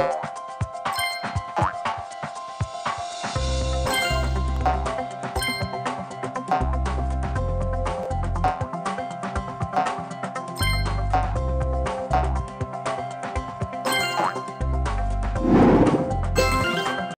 Bye.